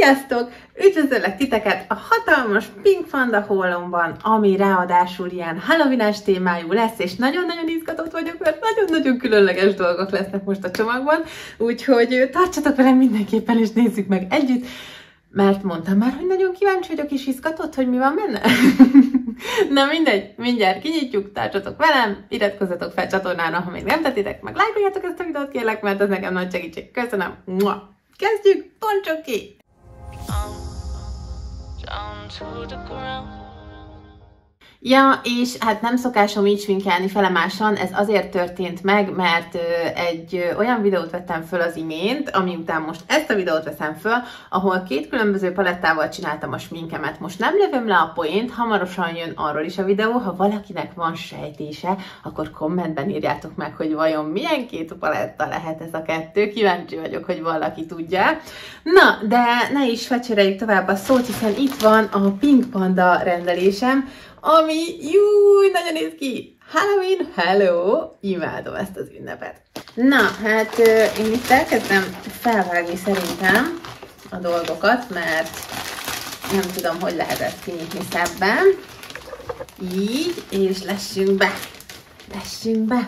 Sziasztok! Üdvözöllek titeket a hatalmas Pink Panda hollomban, ami ráadásul ilyen halloween témájú lesz, és nagyon-nagyon izgatott vagyok, mert nagyon-nagyon különleges dolgok lesznek most a csomagban, úgyhogy tartsatok velem mindenképpen, és nézzük meg együtt, mert mondtam már, hogy nagyon kíváncsi vagyok, és izgatott, hogy mi van benne. Na mindegy, mindjárt kinyitjuk, tartsatok velem, iratkozzatok fel csatornára, ha még nem tettétek, meg lájkoljátok ezt a videót, kérlek, mert ez nekem nagy segítség. Köszönöm! Mua! Kezdjük, bontsuk ki! Down to the ground. Ja, és hát nem szokásom így sminkelni felemásan, ez azért történt meg, mert egy olyan videót vettem föl az imént, ami után most ezt a videót veszem föl, ahol két különböző palettával csináltam a sminkemet. Most nem lövöm le a poént, hamarosan jön arról is a videó, ha valakinek van sejtése, akkor kommentben írjátok meg, hogy vajon milyen két paletta lehet ez a kettő, kíváncsi vagyok, hogy valaki tudja. Na, de ne is fecsereljük tovább a szót, hiszen itt van a Pink Panda rendelésem, ami júj, nagyon néz ki! Halloween, hello! Imádom ezt az ünnepet. Na, hát én itt elkezdem felvágni szerintem a dolgokat, mert nem tudom, hogy lehet ezt kinyitni szebben. Így, és lessünk be. Lessünk be.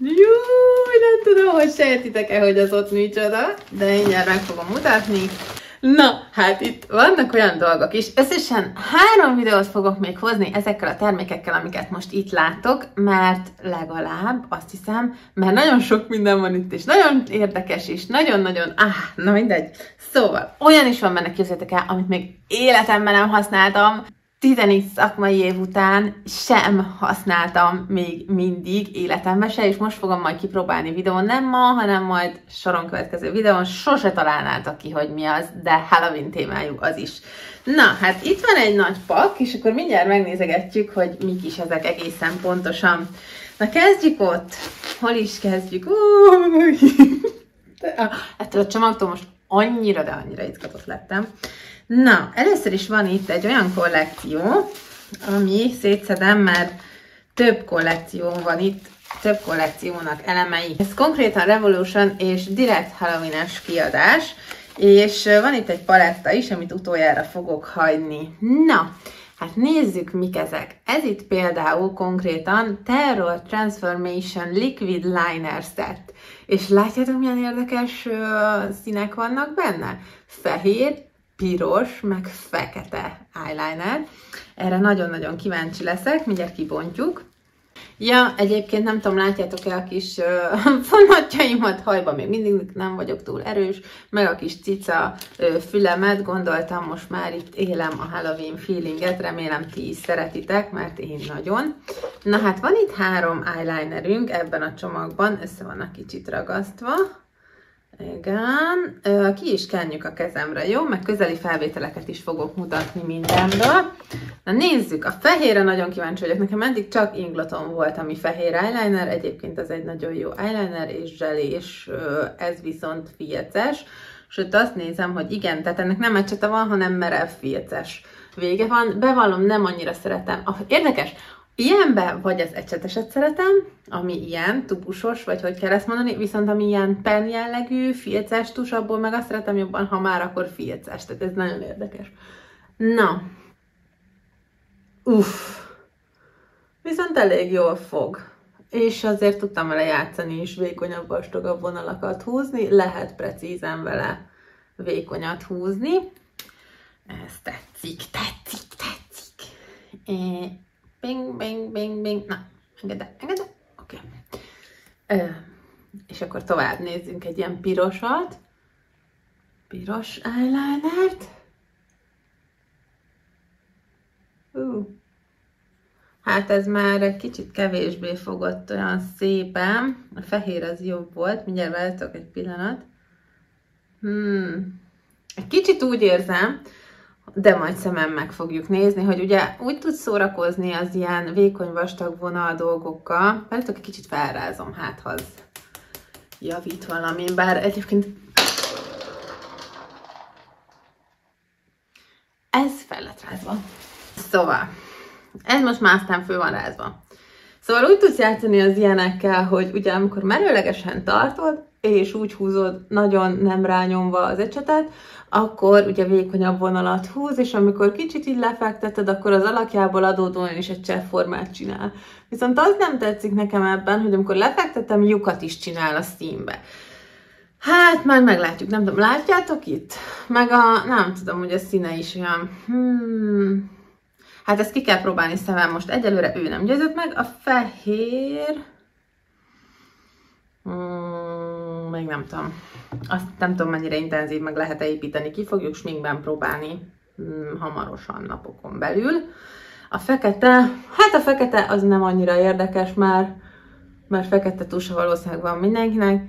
Júj, nem tudom, hogy sejtitek-e, hogy az ott micsoda, de mindjárt meg fogom mutatni. Na, hát itt vannak olyan dolgok is. Összesen három videót fogok még hozni ezekkel a termékekkel, amiket most itt látok, mert legalább azt hiszem, mert nagyon sok minden van itt, és nagyon érdekes is, nagyon-nagyon, áh, na mindegy. Szóval, olyan is van benne, képzeljétek el, amit még életemben nem használtam, tizenik szakmai év után sem használtam még mindig életemben se, és most fogom majd kipróbálni videón, nem ma, hanem majd soron következő videón, sose találnátok ki, hogy mi az, de Halloween témájú az is. Na, hát itt van egy nagy pak, és akkor mindjárt megnézegetjük, hogy mik is ezek egészen pontosan. Na, kezdjük ott. Hol is kezdjük? Ettől a csomagtól most annyira, de annyira izgatott lettem. Na, először is van itt egy olyan kollekció, ami szétszedem, mert több kollekció van itt, több kollekciónak elemei. Ez konkrétan Revolution és direkt halloween kiadás, és van itt egy paletta is, amit utoljára fogok hagyni. Na, hát nézzük, mik ezek. Ez itt például konkrétan Terror Transformation Liquid Liner Set. És látjátok, milyen érdekes uh, színek vannak benne? Fehér, piros, meg fekete eyeliner. Erre nagyon-nagyon kíváncsi leszek, mindjárt kibontjuk. Ja, egyébként nem tudom, látjátok-e a kis fonatjaimat, hajban még mindig nem vagyok túl erős, meg a kis cica ö, fülemet, gondoltam most már itt élem a Halloween feelinget, remélem ti is szeretitek, mert én nagyon. Na hát van itt három eyelinerünk ebben a csomagban, össze vannak kicsit ragasztva, igen, ki is kenjük a kezemre, jó? Meg közeli felvételeket is fogok mutatni mindenből. Na nézzük, a fehérre nagyon kíváncsi vagyok. Nekem eddig csak inglaton volt, ami fehér eyeliner, egyébként az egy nagyon jó eyeliner és zselés, ez viszont filces. Sőt, azt nézem, hogy igen, tehát ennek nem ecsete van, hanem merev filces vége van. Bevallom, nem annyira szeretem. Érdekes, Ilyenben vagy az ecseteset szeretem, ami ilyen, tubusos, vagy hogy kell ezt mondani, viszont ami ilyen pen jellegű, filces tus, abból meg azt szeretem jobban, ha már akkor filces, tehát ez nagyon érdekes. Na, uff, viszont elég jól fog. És azért tudtam vele játszani is, vékonyabb, vastagabb vonalakat húzni, lehet precízen vele vékonyat húzni. Ez tetszik, tetszik, tetszik. Bing, bing, bing, bing. Na, engedd el, engedd el. Oké. Okay. És akkor tovább nézzünk egy ilyen pirosat. Piros eyelinert. Uh. Hát ez már egy kicsit kevésbé fogott olyan szépen. A fehér az jobb volt. Mindjárt várjátok egy pillanat. Hmm. Egy kicsit úgy érzem, de majd szemem meg fogjuk nézni, hogy ugye úgy tud szórakozni az ilyen vékony vastag vonal dolgokkal, mert egy kicsit felrázom, hát ha az javít valamin, bár egyébként ez fel lett rázva. Szóval, ez most már aztán föl van rázva. Szóval úgy tudsz játszani az ilyenekkel, hogy ugye amikor merőlegesen tartod, és úgy húzod nagyon nem rányomva az ecsetet, akkor ugye vékonyabb vonalat húz, és amikor kicsit így lefekteted, akkor az alakjából adódóan is egy cseppformát csinál. Viszont az nem tetszik nekem ebben, hogy amikor lefektetem, lyukat is csinál a színbe. Hát, majd meglátjuk, nem tudom, látjátok itt? Meg a, nem tudom, hogy a színe is olyan, hmm, hát ezt ki kell próbálni szemem most, egyelőre ő nem győzött meg, a fehér, hmm, még nem tudom, azt nem tudom mennyire intenzív, meg lehet-e építeni, ki fogjuk sminkben próbálni hmm, hamarosan napokon belül. A fekete, hát a fekete az nem annyira érdekes már, mert fekete tusa valószínűleg van mindenkinek,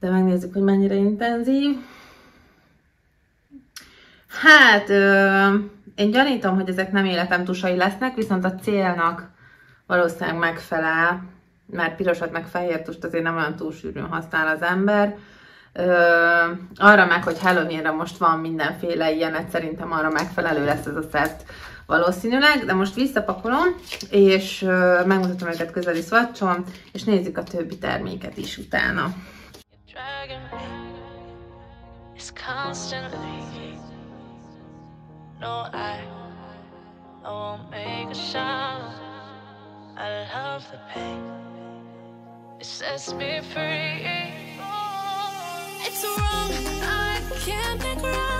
de megnézzük, hogy mennyire intenzív. Hát, ö, én gyanítom, hogy ezek nem életem tusai lesznek, viszont a célnak valószínűleg megfelel, mert pirosat meg fehér tust azért nem olyan túl sűrűn használ az ember. Ö, arra meg, hogy Halloweenre most van mindenféle ilyenet, szerintem arra megfelelő lesz ez a szett valószínűleg, de most visszapakolom, és ö, megmutatom őket közeli swatchon, és nézzük a többi terméket is utána. I love the pain. It sets me free. It's wrong. I can't make right.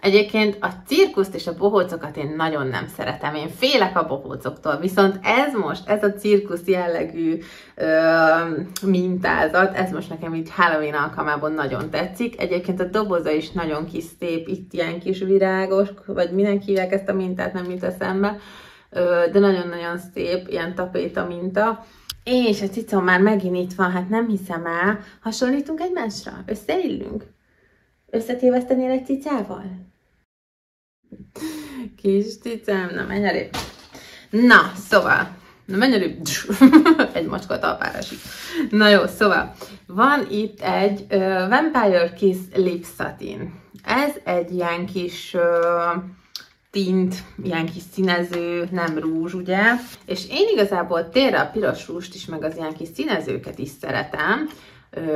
Egyébként a cirkuszt és a bohócokat én nagyon nem szeretem, én félek a bohócoktól, viszont ez most, ez a cirkusz jellegű ö, mintázat, ez most nekem így Halloween alkalmában nagyon tetszik. Egyébként a doboza is nagyon kis szép, itt ilyen kis virágos, vagy mindenki hívják ezt a mintát, nem jut eszembe, ö, de nagyon-nagyon szép, ilyen tapéta minta. És a cicom már megint itt van, hát nem hiszem el. Hasonlítunk egymásra? Összeillünk? Összetévesztenél egy cicával? Kis cicám, na menj elé. Na, szóval, na menj elé. egy macska talpára Na jó, szóval, van itt egy uh, Vampire Kiss Lip Satin. Ez egy ilyen kis uh, tint, ilyen kis színező, nem rúzs, ugye? És én igazából tényleg a piros rúst is, meg az ilyen kis színezőket is szeretem,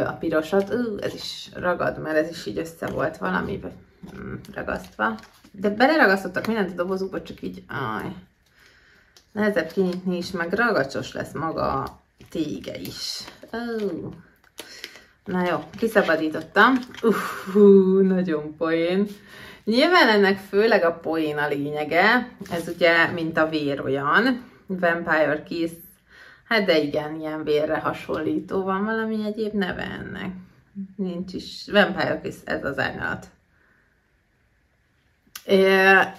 a pirosat. Ú, ez is ragad, mert ez is így össze volt valami mm, ragasztva. De beleragasztottak mindent a dobozukba, csak így, aj, nehezebb kinyitni is, meg ragacsos lesz maga a tége is. Oh. Na jó, kiszabadítottam. Uh, nagyon poén. Nyilván ennek főleg a poén a lényege, ez ugye, mint a vér olyan, Vampire Kiss, hát de igen, ilyen vérre hasonlító, van valami egyéb neve ennek. Nincs is, Vampire Kiss, ez az árnyalat.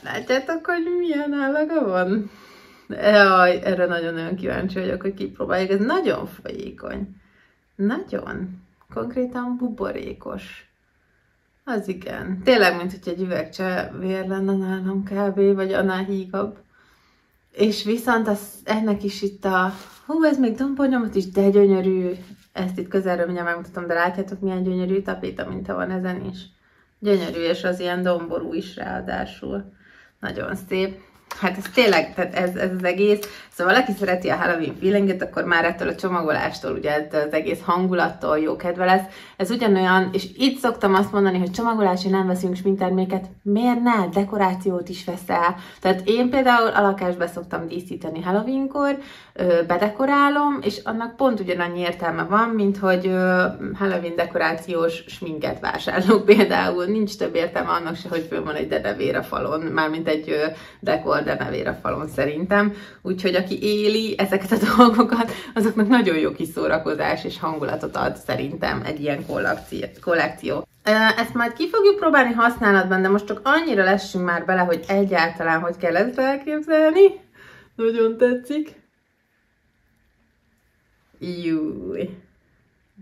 Látjátok, hogy milyen állaga van? Jaj, erre nagyon-nagyon kíváncsi vagyok, hogy kipróbáljuk. Ez nagyon folyékony. Nagyon. Konkrétan buborékos. Az igen. Tényleg, mint hogy egy üvegcse vér lenne nálam kb. vagy annál hígabb. És viszont az, ennek is itt a... Hú, ez még dombornyomat is, de gyönyörű. Ezt itt közelről mindjárt megmutatom, de látjátok milyen gyönyörű tapéta minta van ezen is. Gyönyörű, és az ilyen domború is ráadásul. Nagyon szép hát ez tényleg, tehát ez, ez az egész, szóval valaki szereti a Halloween feelinget, akkor már ettől a csomagolástól, ugye az egész hangulattól jó kedve lesz. Ez ugyanolyan, és itt szoktam azt mondani, hogy csomagolási nem veszünk terméket, miért ne? Dekorációt is veszel. Tehát én például a lakást be szoktam díszíteni Halloweenkor, bedekorálom, és annak pont ugyanannyi értelme van, mint hogy Halloween dekorációs sminket vásárolok például. Nincs több értelme annak se, hogy föl van egy dedevér a falon, mármint egy dekor de nevér a falon szerintem. Úgyhogy aki éli ezeket a dolgokat, azoknak nagyon jó kis szórakozás és hangulatot ad szerintem egy ilyen kollekció. Ezt majd ki fogjuk próbálni használatban, de most csak annyira lessünk már bele, hogy egyáltalán hogy kell ezt elképzelni. Nagyon tetszik. Júj.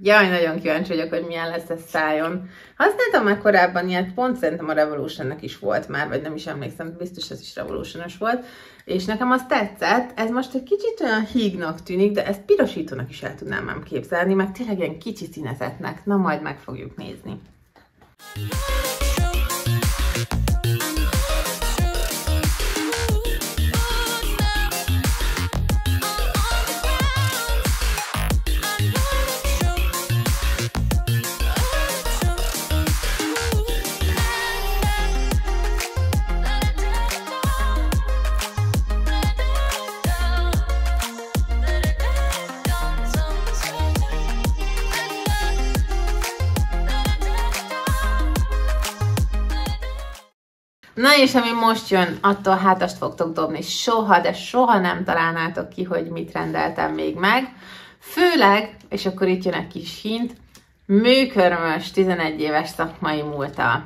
Jaj, nagyon kíváncsi vagyok, hogy milyen lesz ez szájon. Használtam már korábban ilyet, pont szerintem a Revolutionnek is volt már, vagy nem is emlékszem, biztos ez is Revolutionos volt, és nekem az tetszett. Ez most egy kicsit olyan hígnak tűnik, de ezt pirosítónak is el tudnám ám képzelni, meg tényleg ilyen kicsi színezetnek. Na, majd meg fogjuk nézni. Na és ami most jön, attól hátast fogtok dobni. Soha, de soha nem találnátok ki, hogy mit rendeltem még meg. Főleg, és akkor itt jön egy kis hint, műkörmös 11 éves szakmai múlta.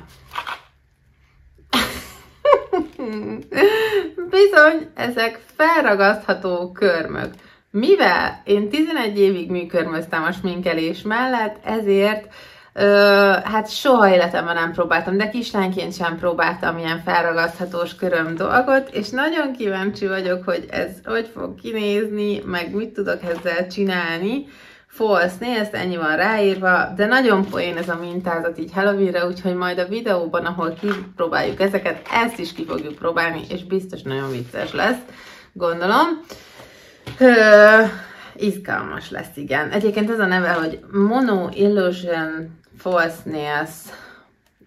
Bizony, ezek felragasztható körmök. Mivel én 11 évig műkörmöztem a sminkelés mellett, ezért Ö, hát soha életemben nem próbáltam, de kislányként sem próbáltam ilyen felragaszthatós köröm dolgot, és nagyon kíváncsi vagyok, hogy ez hogy fog kinézni, meg mit tudok ezzel csinálni. False nails, ennyi van ráírva, de nagyon poén ez a mintázat így Halloweenre, úgyhogy majd a videóban, ahol kipróbáljuk ezeket, ezt is ki fogjuk próbálni, és biztos nagyon vicces lesz, gondolom. Ö, izgalmas lesz, igen. Egyébként ez a neve, hogy Mono Illusion False nails.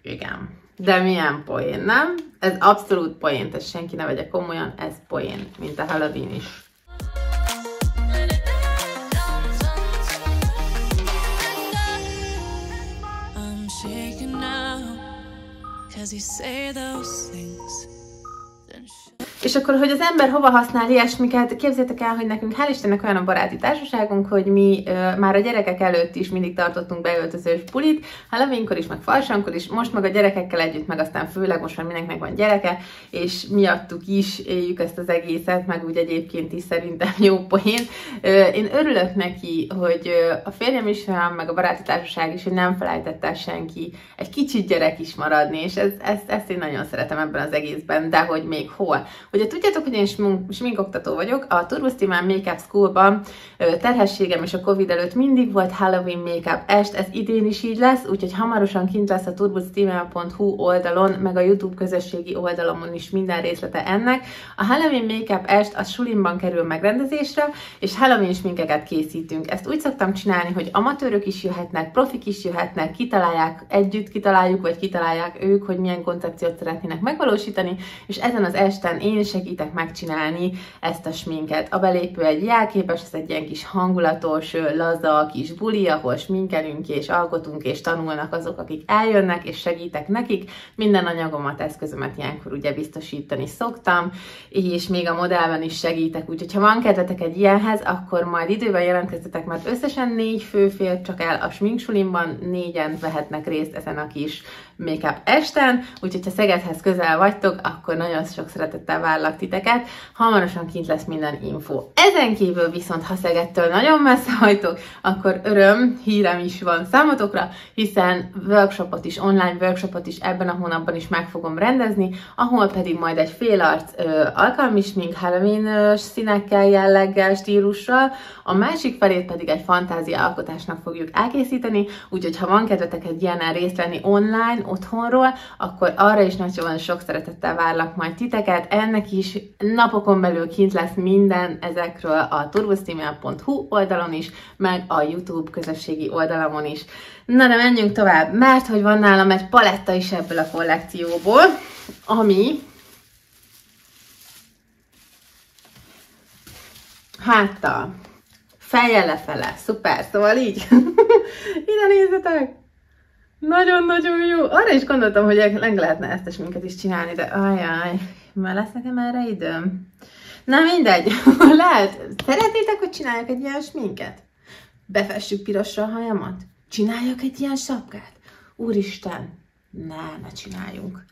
Igen. De milyen poén, nem? Ez abszolút poén, tehát senki ne vegye komolyan, ez poén, mint a Halloween is. Cause you say those things és akkor, hogy az ember hova használ ilyesmiket, képzétek el, hogy nekünk hál' Istennek olyan a baráti társaságunk, hogy mi ö, már a gyerekek előtt is mindig tartottunk beöltözős bulit, Halloweenkor is, meg falsankor is, most meg a gyerekekkel együtt, meg aztán főleg most már mindenkinek van gyereke, és miattuk is éljük ezt az egészet, meg úgy egyébként is szerintem jó poén. Ö, én örülök neki, hogy a férjem is van, meg a baráti társaság is, hogy nem felejtett el senki egy kicsit gyerek is maradni, és ez, ezt, ezt én nagyon szeretem ebben az egészben, de hogy még hol. Ugye tudjátok, hogy én sminkoktató vagyok, a Turbostimán Makeup Schoolban terhességem és a Covid előtt mindig volt Halloween makeup est, ez idén is így lesz, úgyhogy hamarosan kint lesz a turbostimán.hu oldalon, meg a YouTube közösségi oldalomon is minden részlete ennek. A Halloween makeup est a sulimban kerül megrendezésre, és Halloween sminkeket készítünk. Ezt úgy szoktam csinálni, hogy amatőrök is jöhetnek, profik is jöhetnek, kitalálják együtt, kitaláljuk, vagy kitalálják ők, hogy milyen koncepciót szeretnének megvalósítani, és ezen az esten én segítek megcsinálni ezt a sminket. A belépő egy jelképes, ez egy ilyen kis hangulatos, laza kis buli, ahol sminkelünk és alkotunk és tanulnak azok, akik eljönnek, és segítek nekik. Minden anyagomat, eszközömet ilyenkor ugye biztosítani szoktam, és még a modellben is segítek, úgyhogy ha van kedvetek egy ilyenhez, akkor majd időben jelentkezzetek, mert összesen négy fő fér csak el a sminksulimban, négyen vehetnek részt ezen a kis make-up esten, úgyhogy ha Szegedhez közel vagytok, akkor nagyon sok szeretettel várlak titeket. Hamarosan kint lesz minden info. Ezen kívül viszont, ha Szegedtől nagyon messze vagytok, akkor öröm, hírem is van számotokra, hiszen workshopot is, online workshopot is ebben a hónapban is meg fogom rendezni, ahol pedig majd egy félarc ö, alkalmi smink halloween színekkel, jelleggel, stílussal, a másik felét pedig egy fantázia alkotásnak fogjuk elkészíteni, úgyhogy ha van kedvetek egy ilyenen részt venni online, otthonról, akkor arra is nagyon sok szeretettel várlak majd titeket. Ennek is napokon belül kint lesz minden ezekről a turbostimia.hu oldalon is, meg a YouTube közösségi oldalamon is. Na de menjünk tovább, mert hogy van nálam egy paletta is ebből a kollekcióból, ami háttal, fejjel lefele, szuper, szóval így, ide nézzetek! Nagyon-nagyon jó. Arra is gondoltam, hogy meg lehetne ezt a sminket is csinálni, de ajaj, már lesz nekem erre időm. Na mindegy, lehet. Szeretnétek, hogy csináljak egy ilyen sminket? Befessük pirosra a hajamat? Csináljak egy ilyen sapkát? Úristen, ne, ne csináljunk.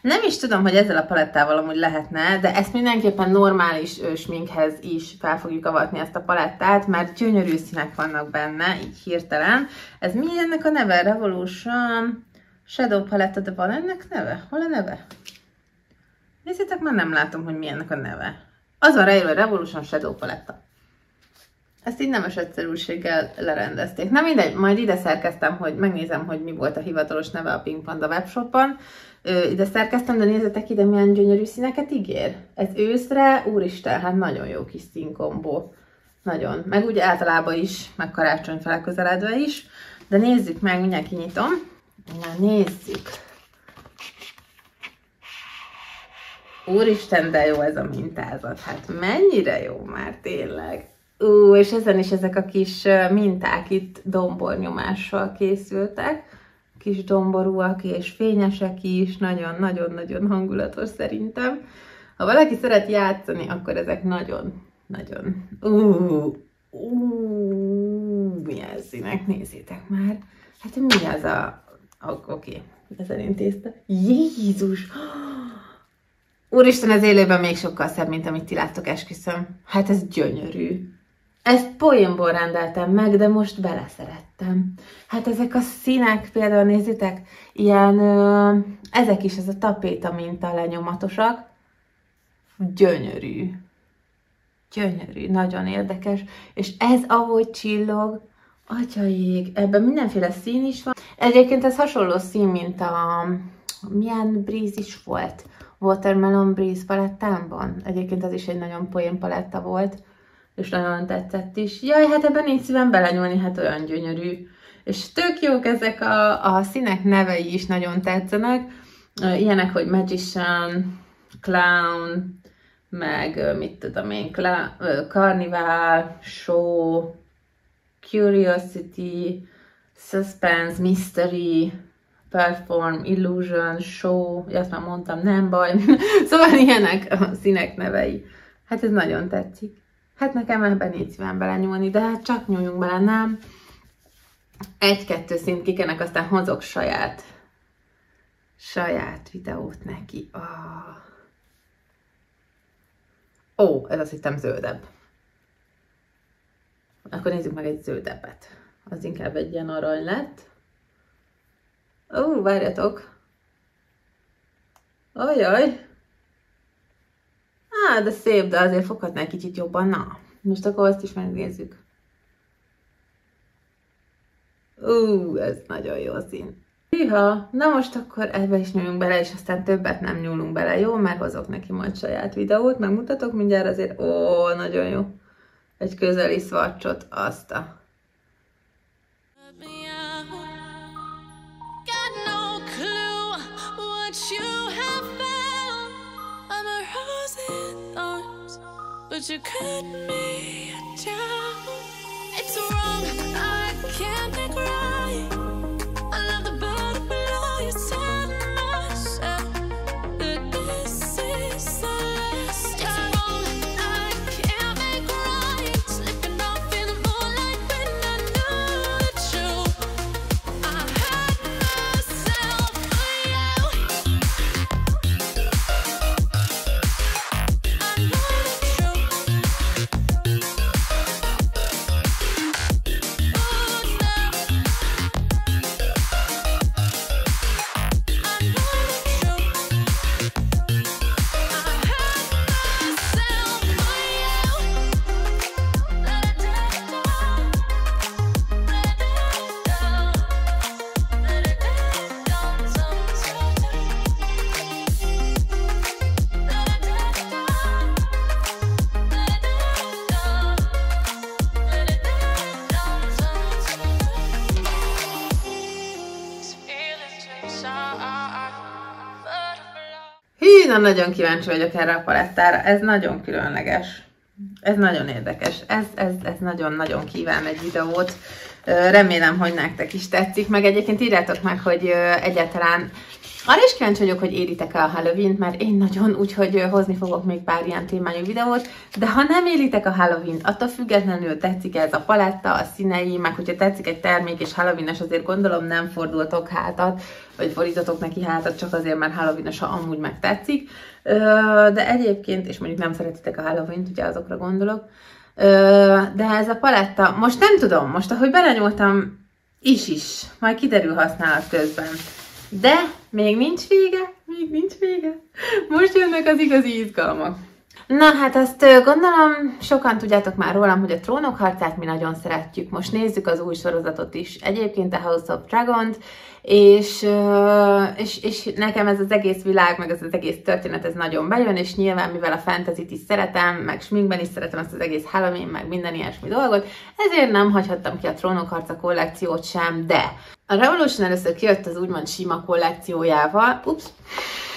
Nem is tudom, hogy ezzel a palettával amúgy lehetne, de ezt mindenképpen normális sminkhez is fel fogjuk avatni ezt a palettát, mert gyönyörű színek vannak benne, így hirtelen. Ez mi ennek a neve? Revolution Shadow paletta, de van ennek neve? Hol a neve? Nézzétek, már nem látom, hogy mi ennek a neve. Az a rejlő Revolution Shadow paletta. Ezt így nemes egyszerűséggel lerendezték. Na mindegy, majd ide szerkeztem, hogy megnézem, hogy mi volt a hivatalos neve a Pink Panda webshopon. Ide szerkeztem, de nézzetek ide, milyen gyönyörű színeket ígér. Ez őszre, úristen, hát nagyon jó kis színkombó. Nagyon. Meg úgy általában is, meg karácsony közeledve is. De nézzük meg, mindjárt kinyitom. Na nézzük. Úristen, de jó ez a mintázat. Hát mennyire jó már tényleg. Ú, és ezen is ezek a kis minták itt dombornyomással készültek. Kis domborúak és fényesek is, nagyon-nagyon-nagyon hangulatos szerintem. Ha valaki szeret játszani, akkor ezek nagyon, nagyon... Ú, ú, milyen színek, nézzétek már. Hát mi az a... Oké, okay. ezen intézte. Jézus! Úristen, ez élőben még sokkal szebb, mint amit ti láttok, esküszöm. Hát ez gyönyörű. Ezt poénból rendeltem meg, de most beleszerettem. Hát ezek a színek, például nézzétek, ilyen, ö, ezek is, ez a tapéta minta lenyomatosak. Gyönyörű. Gyönyörű, nagyon érdekes. És ez, ahogy csillog, atyaig, ebben mindenféle szín is van. Egyébként ez hasonló szín, mint a, milyen bríz is volt. Watermelon Breeze palettámban. Egyébként ez is egy nagyon poén paletta volt és nagyon tetszett is. Jaj, hát ebben nincs szívem belenyúlni, hát olyan gyönyörű. És tök jók ezek a, a színek nevei is nagyon tetszenek. Ilyenek, hogy Magician, Clown, meg mit tudom én, Carnival, Show, Curiosity, Suspense, Mystery, Perform, Illusion, Show, ezt már mondtam, nem baj. szóval ilyenek a színek nevei. Hát ez nagyon tetszik. Hát nekem ebben nincs szívem belenyúlni, de hát csak nyúljunk bele, nem? Egy-kettő szint kikenek, aztán hozok saját saját videót neki. Oh. Ó, ez azt hittem zöldebb. Akkor nézzük meg egy zöldebbet. Az inkább egy ilyen arany lett. Ó, várjatok. Ajaj. Á, de szép, de azért foghatná egy kicsit jobban. Na, most akkor azt is megnézzük. Ú, ez nagyon jó szín. Hűha, na most akkor ebbe is nyúlunk bele, és aztán többet nem nyúlunk bele, jó? Mert hozok neki majd saját videót, megmutatok mindjárt azért, ó, nagyon jó. Egy közeli szvacsot, azt a but you cut me Nagyon nagyon kíváncsi vagyok erre a palettára, ez nagyon különleges. Ez nagyon érdekes. Ez, ez, ez nagyon-nagyon kíván egy videót. Remélem, hogy nektek is tetszik, meg egyébként írjátok meg, hogy egyáltalán arra is kíváncsi vagyok, hogy éritek el a halloween mert én nagyon úgyhogy hozni fogok még pár ilyen témájú videót, de ha nem éritek a halloween attól függetlenül tetszik ez a paletta, a színei, meg hogyha tetszik egy termék és halloween azért gondolom nem fordultok hátat, vagy fordítotok neki hátat csak azért, mert halloween ha amúgy meg tetszik. De egyébként, és mondjuk nem szeretitek a halloween ugye azokra gondolok, de ez a paletta, most nem tudom, most ahogy belenyúltam, is is, majd kiderül használat közben. De még nincs vége, még nincs vége. Most jönnek az igazi izgalmak. Na hát azt gondolom, sokan tudjátok már rólam, hogy a trónok harcát mi nagyon szeretjük. Most nézzük az új sorozatot is. Egyébként a House of Dragons, és, és, és nekem ez az egész világ, meg ez az egész történet, ez nagyon bejön, és nyilván mivel a fantasy is szeretem, meg sminkben is szeretem ezt az egész Halloween, meg minden ilyesmi dolgot, ezért nem hagyhattam ki a Trónok harca kollekciót sem, de a Revolution először kijött az úgymond sima kollekciójával, ups,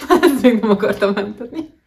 ezt még nem akartam mondani.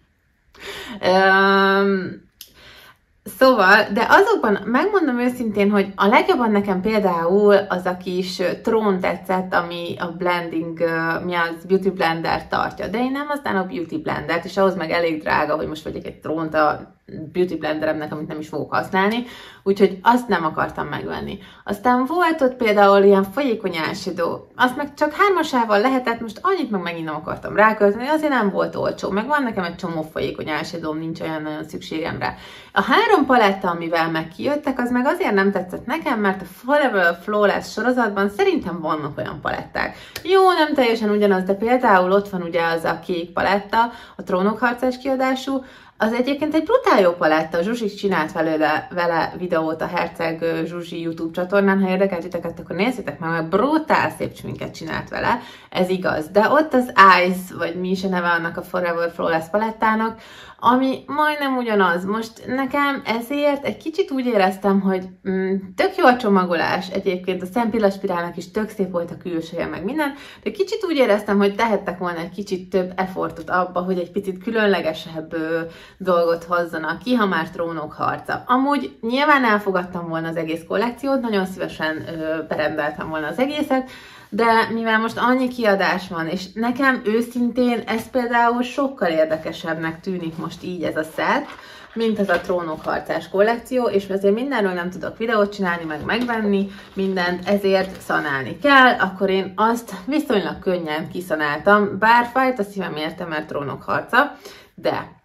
Szóval, de azokban megmondom őszintén, hogy a legjobban nekem például az a kis trón tetszett, ami a blending, mi az Beauty Blender tartja. De én nem használok Beauty Blendert, és ahhoz meg elég drága, hogy most vegyek egy trónt a beauty blenderemnek, amit nem is fogok használni, úgyhogy azt nem akartam megvenni. Aztán volt ott például ilyen folyékony álsidó, azt meg csak hármasával lehetett, most annyit meg megint nem akartam rákölteni, azért nem volt olcsó, meg van nekem egy csomó folyékony álsidóm, nincs olyan nagyon szükségem rá. A három paletta, amivel meg kijöttek, az meg azért nem tetszett nekem, mert a Forever Flawless sorozatban szerintem vannak olyan paletták. Jó, nem teljesen ugyanaz, de például ott van ugye az a kék paletta, a trónok harcás kiadású, az egyébként egy brutál jó paletta, Zsuzsi csinált vele, vele videót a Herceg Zsuzsi YouTube csatornán, ha titeket, akkor nézzétek meg, mert brutál szép csminket csinált vele, ez igaz. De ott az Eyes, vagy mi is a neve annak a Forever Flawless palettának, ami majdnem ugyanaz. Most nekem ezért egy kicsit úgy éreztem, hogy mm, tök jó a csomagolás, egyébként a szempillaspirálnak is tök szép volt a külsője, meg minden, de kicsit úgy éreztem, hogy tehettek volna egy kicsit több effortot abba, hogy egy picit különlegesebb dolgot hozzanak ki, ha már trónok harca. Amúgy nyilván elfogadtam volna az egész kollekciót, nagyon szívesen ö, berendeltem volna az egészet, de mivel most annyi kiadás van, és nekem őszintén ez például sokkal érdekesebbnek tűnik most így ez a szett, mint ez a trónok harcás kollekció, és azért mindenről nem tudok videót csinálni, meg megvenni mindent, ezért szanálni kell, akkor én azt viszonylag könnyen kiszanáltam, bár fájt a szívem érte, mert trónok harca, de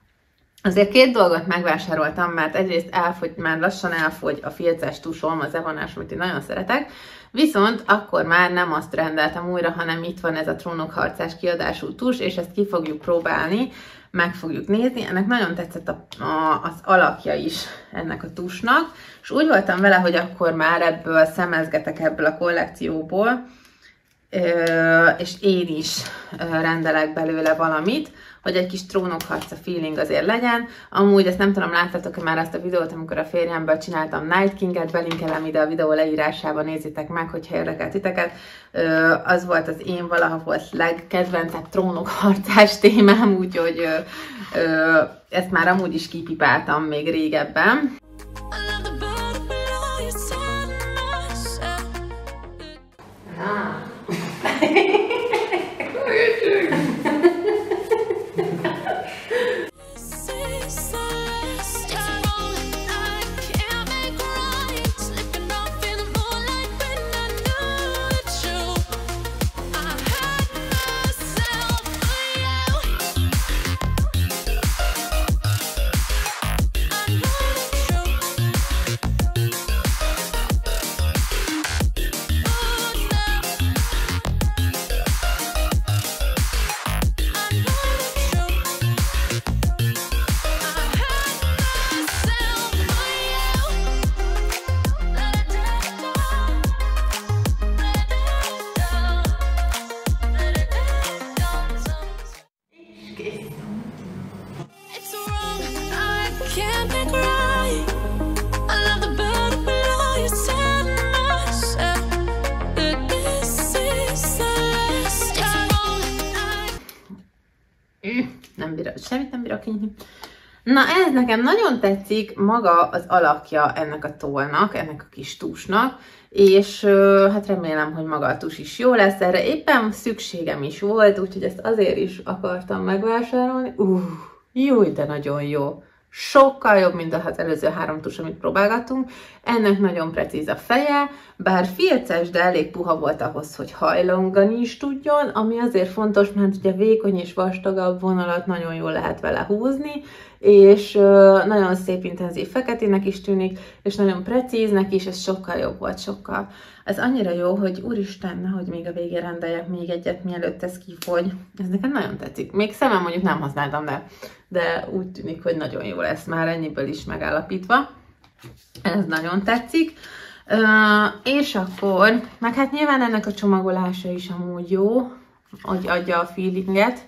Azért két dolgot megvásároltam, mert egyrészt elfogy, már lassan elfogy a filces tusom, az Evanás, amit én nagyon szeretek, Viszont akkor már nem azt rendeltem újra, hanem itt van ez a trónok harcás kiadású tus, és ezt ki fogjuk próbálni, meg fogjuk nézni. Ennek nagyon tetszett a, a, az alakja is ennek a tusnak, és úgy voltam vele, hogy akkor már ebből szemezgetek ebből a kollekcióból, és én is rendelek belőle valamit, hogy egy kis trónokharca feeling azért legyen. Amúgy ezt nem tudom, láttátok-e már azt a videót, amikor a férjemből csináltam Night King-et, belinkelem ide a videó leírásában, nézzétek meg, hogyha érdekel titeket. Az volt az én valaha volt legkedvencebb trónokharcás témám, úgyhogy ezt már amúgy is kipipáltam még régebben. nem nekem nagyon tetszik maga az alakja ennek a tollnak, ennek a kis tusnak, és hát remélem, hogy maga a tus is jó lesz. Erre éppen szükségem is volt, úgyhogy ezt azért is akartam megvásárolni. Uh, jó, de nagyon jó sokkal jobb, mint az előző három tus, amit próbálgattunk. Ennek nagyon precíz a feje, bár filces, de elég puha volt ahhoz, hogy hajlongani is tudjon, ami azért fontos, mert ugye vékony és vastagabb vonalat nagyon jól lehet vele húzni, és nagyon szép intenzív feketének is tűnik, és nagyon precíznek is, ez sokkal jobb volt, sokkal. Ez annyira jó, hogy úristen, hogy még a végén rendeljek még egyet, mielőtt ez kifogy. Ez nekem nagyon tetszik. Még szemem mondjuk nem használtam, de, de úgy tűnik, hogy nagyon jó lesz már ennyiből is megállapítva. Ez nagyon tetszik. Uh, és akkor, meg hát nyilván ennek a csomagolása is amúgy jó, hogy adja a feelinget.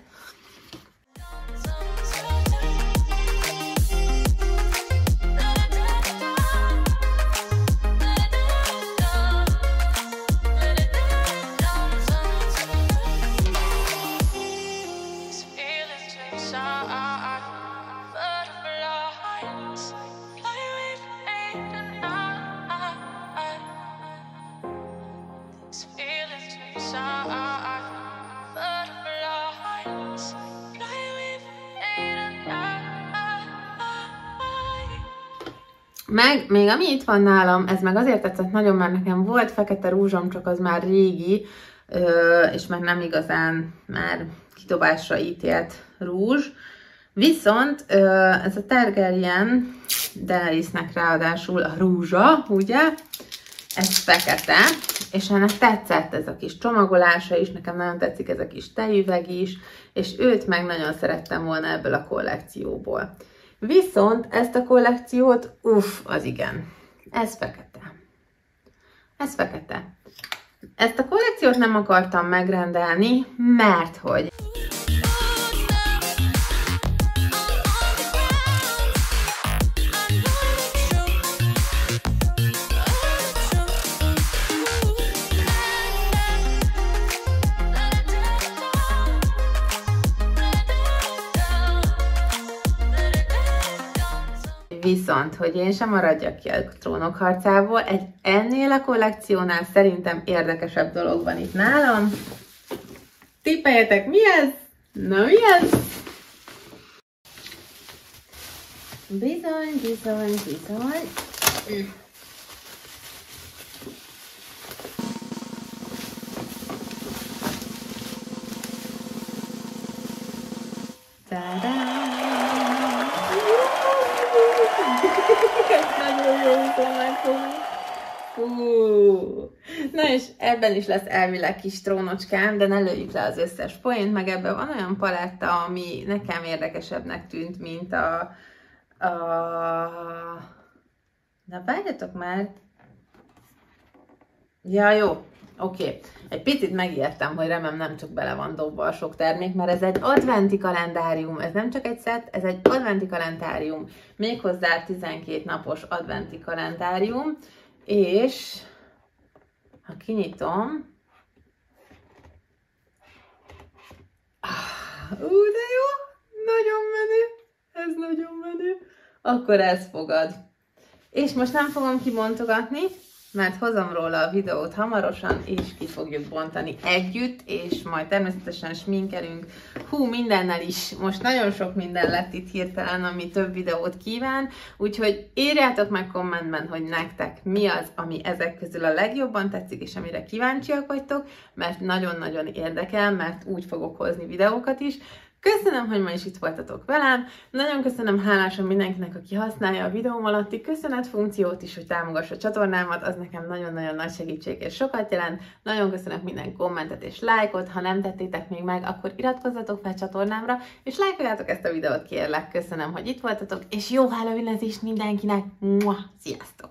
Meg még ami itt van nálam, ez meg azért tetszett nagyon, mert nekem volt fekete rúzsom, csak az már régi, és meg nem igazán már kidobásra ítélt rúzs. Viszont ez a Tergerien Denisnek ráadásul a rúzsa, ugye? Ez fekete, és ennek tetszett ez a kis csomagolása is, nekem nagyon tetszik ez a kis tejüveg is, és őt meg nagyon szerettem volna ebből a kollekcióból. Viszont ezt a kollekciót, uff, az igen. Ez fekete. Ez fekete. Ezt a kollekciót nem akartam megrendelni, mert hogy Viszont, hogy én sem maradjak ki a trónok harcából, egy ennél a kollekciónál szerintem érdekesebb dolog van itt nálam. Tippeljetek, mi ez? Na, mi ez? Bizony, bizony, bizony. Fú. Na és ebben is lesz elvileg kis trónocskám, de ne lőjük le az összes poént, meg ebben van olyan paletta, ami nekem érdekesebbnek tűnt, mint a... a... Na várjatok már! Ja, jó. Oké, okay. egy picit megijedtem, hogy remem nem csak bele van dobva a sok termék, mert ez egy adventi kalendárium, ez nem csak egy szett, ez egy adventi kalendárium, méghozzá 12 napos adventi kalendárium, és ha kinyitom, ah, ú, de jó, nagyon menő, ez nagyon menő, akkor ez fogad. És most nem fogom kibontogatni, mert hozom róla a videót hamarosan, és ki fogjuk bontani együtt, és majd természetesen sminkelünk. Hú, mindennel is, most nagyon sok minden lett itt hirtelen, ami több videót kíván, úgyhogy írjátok meg kommentben, hogy nektek mi az, ami ezek közül a legjobban tetszik, és amire kíváncsiak vagytok, mert nagyon-nagyon érdekel, mert úgy fogok hozni videókat is, Köszönöm, hogy ma is itt voltatok velem. Nagyon köszönöm hálásan mindenkinek, aki használja a videóm alatti köszönet funkciót is, hogy támogassa a csatornámat, az nekem nagyon-nagyon nagy segítség és sokat jelent. Nagyon köszönök minden kommentet és lájkot, ha nem tettétek még meg, akkor iratkozzatok fel a csatornámra, és lájkoljátok ezt a videót, kérlek. Köszönöm, hogy itt voltatok, és jó halloween mindenkinek! Mua! Sziasztok!